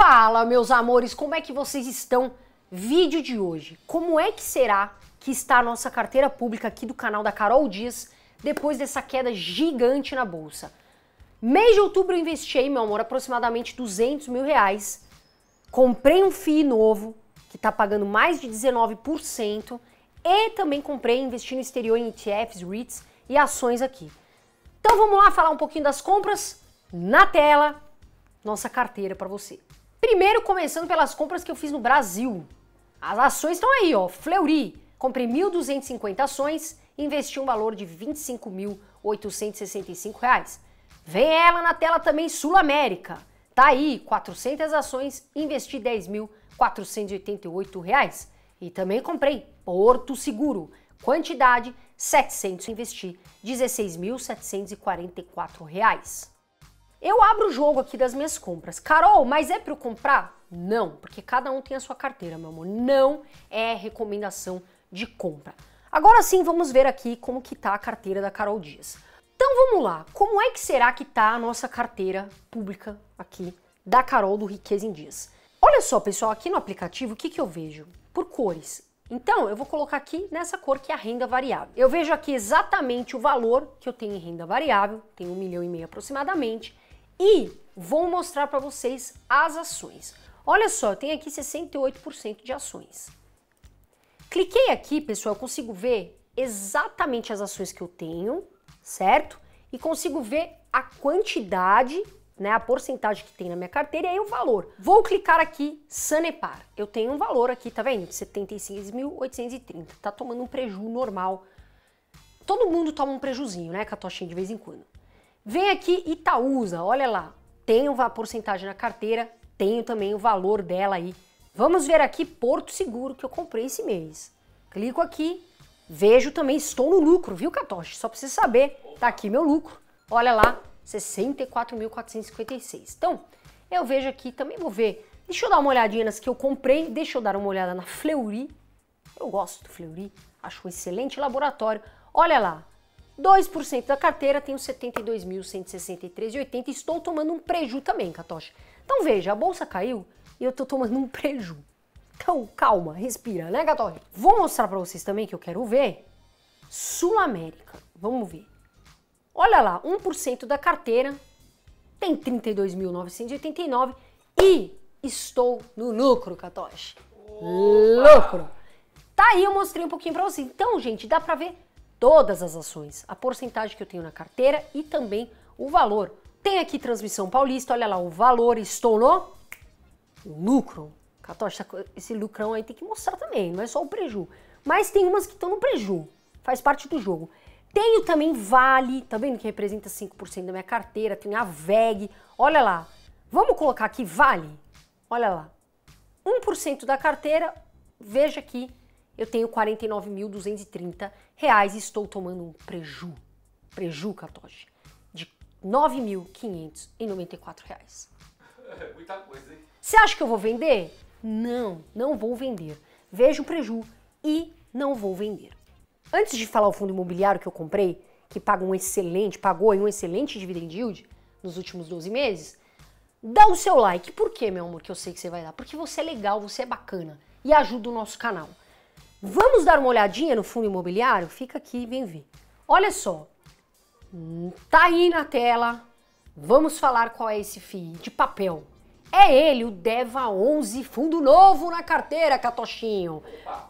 Fala, meus amores, como é que vocês estão? Vídeo de hoje. Como é que será que está a nossa carteira pública aqui do canal da Carol Dias depois dessa queda gigante na bolsa? Mês de outubro eu investi meu amor, aproximadamente 200 mil reais. Comprei um FII novo, que está pagando mais de 19%. E também comprei, investi no exterior em ETFs, REITs e ações aqui. Então vamos lá falar um pouquinho das compras na tela, nossa carteira para você. Primeiro começando pelas compras que eu fiz no Brasil. As ações estão aí, ó, Fleury. Comprei 1.250 ações investi um valor de R$ 25.865. Vem ela na tela também, Sul América. Tá aí, 400 ações, investi R$ 10.488. E também comprei Porto Seguro, quantidade 700, investi R$ 16.744. Eu abro o jogo aqui das minhas compras. Carol, mas é para eu comprar? Não, porque cada um tem a sua carteira, meu amor. Não é recomendação de compra. Agora sim, vamos ver aqui como que tá a carteira da Carol Dias. Então vamos lá, como é que será que tá a nossa carteira pública aqui da Carol do Riqueza em Dias? Olha só, pessoal, aqui no aplicativo, o que, que eu vejo? Por cores. Então, eu vou colocar aqui nessa cor que é a renda variável. Eu vejo aqui exatamente o valor que eu tenho em renda variável, tem um milhão e meio aproximadamente, e vou mostrar para vocês as ações. Olha só, tem aqui 68% de ações. Cliquei aqui, pessoal, eu consigo ver exatamente as ações que eu tenho, certo? E consigo ver a quantidade, né, a porcentagem que tem na minha carteira e aí o valor. Vou clicar aqui Sanepar. Eu tenho um valor aqui, tá vendo? 76.830. Tá tomando um preju normal. Todo mundo toma um prejuzinho, né, Catochinha, de vez em quando. Vem aqui Itaúsa, olha lá. Tenho uma porcentagem na carteira, tenho também o valor dela aí. Vamos ver aqui Porto Seguro que eu comprei esse mês. Clico aqui, vejo também, estou no lucro, viu, Catoche? Só para você saber, tá aqui meu lucro. Olha lá, 64.456. Então, eu vejo aqui, também vou ver. Deixa eu dar uma olhadinha nas que eu comprei, deixa eu dar uma olhada na Fleury. Eu gosto do Fleury, acho um excelente laboratório. Olha lá, 2% da carteira, tenho 72.163,80 estou tomando um preju também, Catoche. Então veja, a bolsa caiu e eu estou tomando um preju. Então calma, respira, né, Catoche? Vou mostrar para vocês também que eu quero ver Sul América. Vamos ver. Olha lá, 1% da carteira tem 32.989 e estou no lucro, Catoche. Lucro. Tá aí, eu mostrei um pouquinho para vocês. Então, gente, dá para ver todas as ações, a porcentagem que eu tenho na carteira e também o valor. Tem aqui transmissão paulista, olha lá, o valor, estou no lucro. Catocha, esse lucrão aí tem que mostrar também, não é só o preju. Mas tem umas que estão no preju, faz parte do jogo. Tenho também Vale, tá vendo que representa 5% da minha carteira, tem a VEG, olha lá. Vamos colocar aqui Vale, olha lá. 1% da carteira, veja aqui, eu tenho 49.230 reais e estou tomando um preju, preju, Catoche, de 9.594 reais. Muita coisa, hein? Você acha que eu vou vender? Não, não vou vender. Vejo o preju e não vou vender. Antes de falar o fundo imobiliário que eu comprei, que paga um excelente, pagou um excelente dividend yield nos últimos 12 meses, dá o seu like. Por quê, meu amor, que eu sei que você vai dar? Porque você é legal, você é bacana e ajuda o nosso canal. Vamos dar uma olhadinha no fundo imobiliário? Fica aqui e vem ver. Olha só, tá aí na tela. Vamos falar qual é esse FII de papel. É ele, o Deva 11, fundo novo na carteira, Catochinho.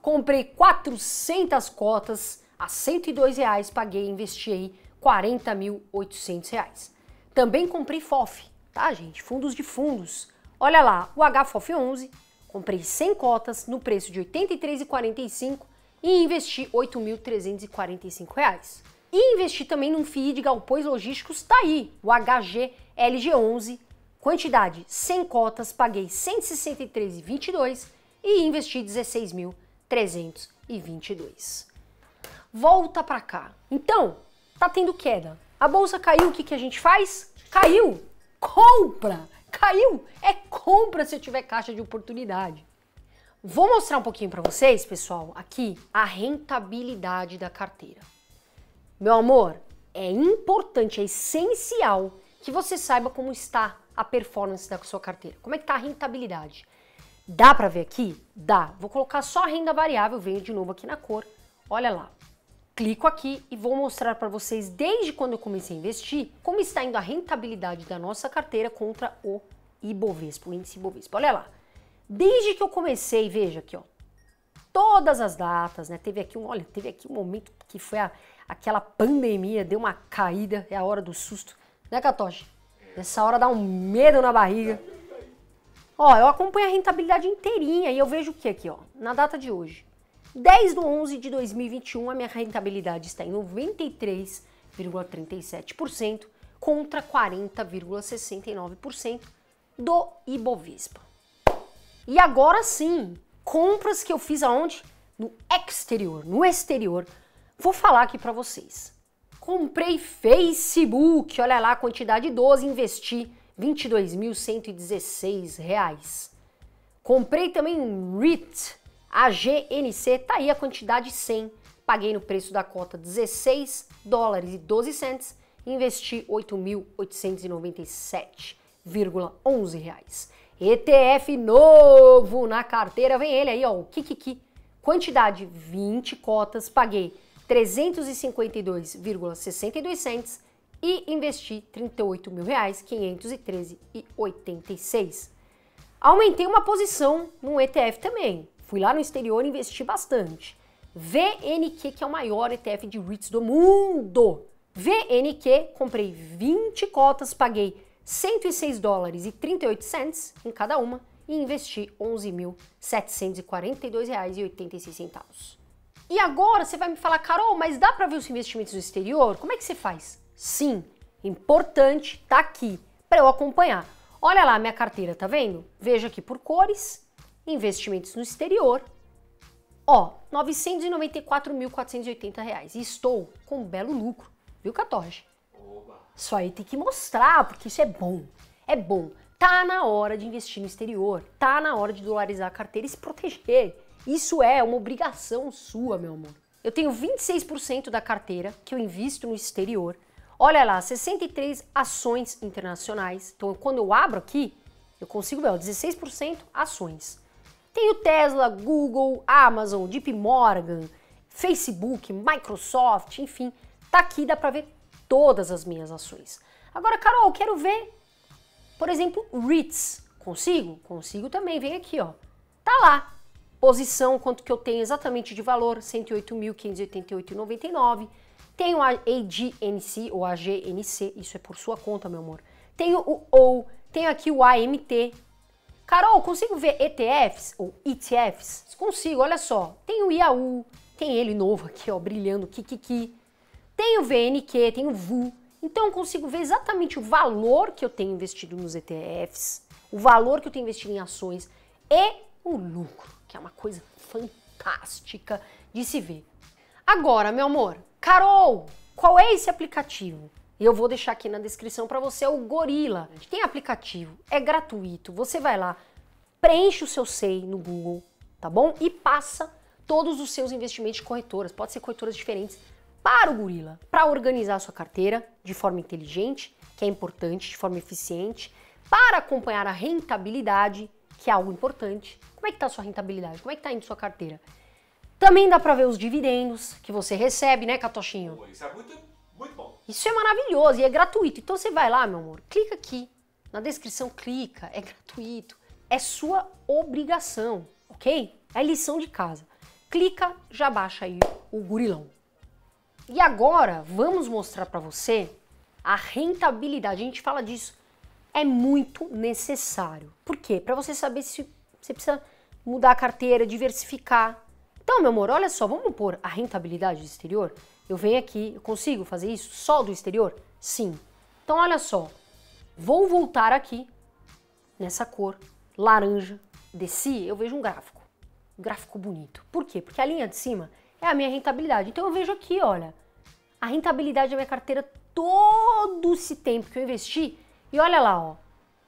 Comprei 400 cotas a 102 reais, paguei, investi aí 40.800 reais. Também comprei FOF, tá gente? Fundos de fundos. Olha lá, o HFOF 11 Comprei 100 cotas no preço de R$ 83,45 e investi R$ 8.345. E investi também num FII de galpões logísticos, tá aí, o HGLG11, quantidade 100 cotas, paguei R$ 163,22 e investi R$ 16.322. Volta para cá. Então, tá tendo queda. A bolsa caiu, o que, que a gente faz? Caiu! Compra! Caiu! É compra se eu tiver caixa de oportunidade. Vou mostrar um pouquinho para vocês, pessoal, aqui a rentabilidade da carteira. Meu amor, é importante, é essencial que você saiba como está a performance da sua carteira? Como é que tá a rentabilidade? Dá para ver aqui? Dá. Vou colocar só a renda variável, venho de novo aqui na cor. Olha lá. Clico aqui e vou mostrar para vocês desde quando eu comecei a investir como está indo a rentabilidade da nossa carteira contra o Ibovespa, o índice Ibovespa. Olha lá. Desde que eu comecei, veja aqui, ó. Todas as datas, né? Teve aqui um, olha, teve aqui um momento que foi a, aquela pandemia, deu uma caída, é a hora do susto, né, Catoche? Nessa hora dá um medo na barriga. Ó, eu acompanho a rentabilidade inteirinha e eu vejo o que aqui, ó, na data de hoje. 10 de 11 de 2021, a minha rentabilidade está em 93,37% contra 40,69% do Ibovespa. E agora sim, compras que eu fiz aonde? No exterior, no exterior. Vou falar aqui para vocês. Comprei Facebook, olha lá a quantidade 12, investi R$ 22.116. Comprei também um REIT, AGNC, tá aí a quantidade 100. Paguei no preço da cota 16 dólares e 12 cents, investi 8.897,11 reais. ETF novo na carteira, vem ele aí, ó, o Kikiki. Quantidade 20 cotas, paguei 352,62 cents e investi 38 mil reais, 513,86. Aumentei uma posição no ETF também. Fui lá no exterior e investi bastante. VNQ, que é o maior ETF de REITs do mundo. VNQ, comprei 20 cotas, paguei 106 dólares e 38 cents em cada uma e investi 11.742 reais e 86 centavos. Agora você vai me falar, Carol, mas dá para ver os investimentos no exterior? Como é que você faz? Sim, importante, tá aqui para eu acompanhar. Olha lá minha carteira, tá vendo? Veja aqui por cores, investimentos no exterior. Ó, 994.480 reais. E estou com um belo lucro, viu, Catorge? Isso aí tem que mostrar, porque isso é bom. É bom. Tá na hora de investir no exterior. Tá na hora de dolarizar a carteira e se proteger. Isso é uma obrigação sua, meu amor. Eu tenho 26% da carteira que eu invisto no exterior. Olha lá, 63 ações internacionais. Então, quando eu abro aqui, eu consigo ver, ó, 16% ações. Tenho Tesla, Google, Amazon, Deep Morgan, Facebook, Microsoft, enfim. Tá aqui, dá pra ver todas as minhas ações. Agora, Carol, quero ver, por exemplo, REITs. Consigo? Consigo também. Vem aqui, ó. Tá lá posição, quanto que eu tenho exatamente de valor, 108.588,99. Tenho a AGNC ou AGNC, isso é por sua conta, meu amor. Tenho o OU, tenho aqui o AMT. Carol, consigo ver ETFs ou ETFs? Consigo, olha só. Tem o IAU, tem ele novo aqui, ó, brilhando, Kikiki. Tem o VNQ, tem o VU. Então eu consigo ver exatamente o valor que eu tenho investido nos ETFs, o valor que eu tenho investido em ações e o lucro que é uma coisa fantástica de se ver. Agora, meu amor, Carol, qual é esse aplicativo? Eu vou deixar aqui na descrição para você é o Gorila. Tem aplicativo, é gratuito. Você vai lá, preenche o seu SEI no Google, tá bom? E passa todos os seus investimentos de corretoras, pode ser corretoras diferentes, para o Gorila, para organizar sua carteira de forma inteligente, que é importante, de forma eficiente, para acompanhar a rentabilidade que é algo importante. Como é que está a sua rentabilidade? Como é que está indo sua carteira? Também dá para ver os dividendos que você recebe, né, Catochinho? Isso é muito, muito bom. Isso é maravilhoso e é gratuito. Então você vai lá, meu amor, clica aqui. Na descrição, clica. É gratuito. É sua obrigação, ok? É lição de casa. Clica, já baixa aí o gurilão. E agora, vamos mostrar para você a rentabilidade. A gente fala disso é muito necessário. Por quê? Para você saber se você precisa mudar a carteira, diversificar. Então, meu amor, olha só, vamos pôr a rentabilidade do exterior? Eu venho aqui, eu consigo fazer isso só do exterior? Sim. Então, olha só, vou voltar aqui nessa cor laranja, desci, eu vejo um gráfico. Um gráfico bonito. Por quê? Porque a linha de cima é a minha rentabilidade. Então, eu vejo aqui, olha, a rentabilidade da minha carteira todo esse tempo que eu investi e olha lá, ó,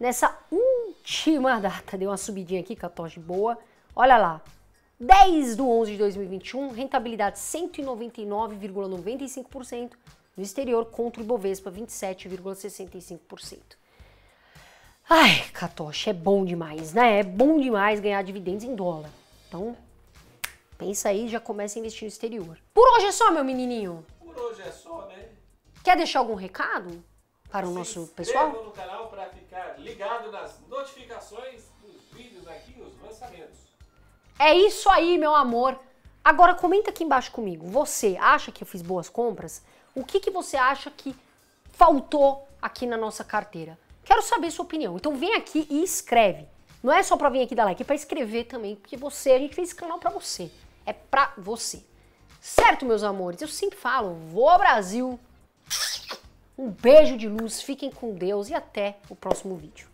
nessa última data, deu uma subidinha aqui, catoche boa. Olha lá, 10 do 11 de 2021, rentabilidade 199,95% no exterior contra o Ibovespa 27,65%. Ai, Catoche, é bom demais, né? É bom demais ganhar dividendos em dólar. Então, pensa aí, já começa a investir no exterior. Por hoje é só, meu menininho. Quer deixar algum recado para o Se nosso inscreva pessoal? no canal para ficar ligado nas notificações dos vídeos aqui, os lançamentos. É isso aí, meu amor. Agora comenta aqui embaixo comigo. Você acha que eu fiz boas compras? O que, que você acha que faltou aqui na nossa carteira? Quero saber sua opinião. Então vem aqui e escreve. Não é só pra vir aqui dar like, é pra escrever também, porque você, a gente fez esse canal pra você. É pra você. Certo, meus amores? Eu sempre falo, vou Brasil. Um beijo de luz, fiquem com Deus e até o próximo vídeo.